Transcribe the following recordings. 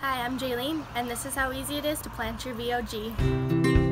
Hi, I'm Jaylene, and this is how easy it is to plant your VOG.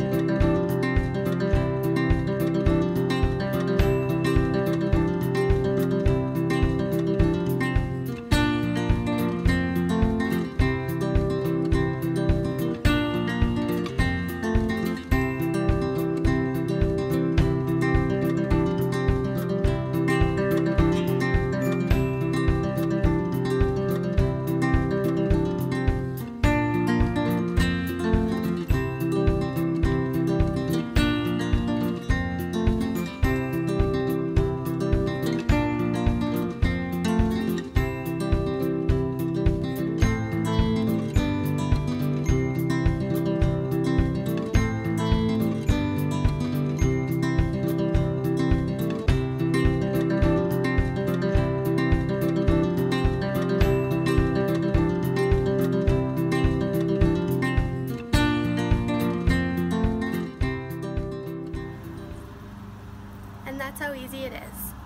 That's how easy it is.